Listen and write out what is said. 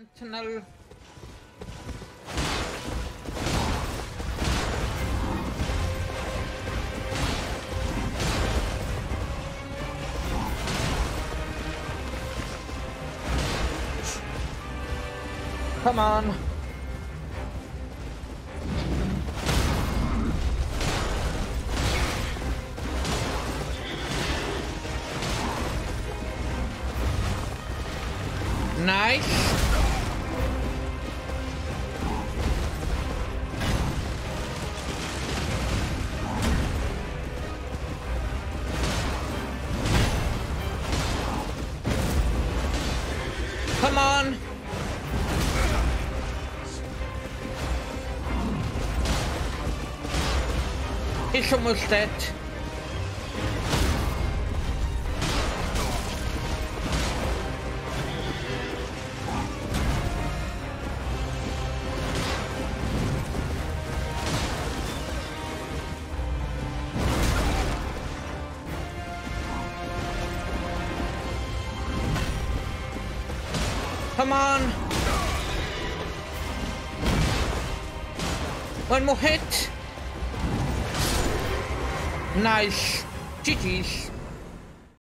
Sentinel. Come on. Nice. Come on. He's almost dead. Come on. One more hit. Nice. GG's.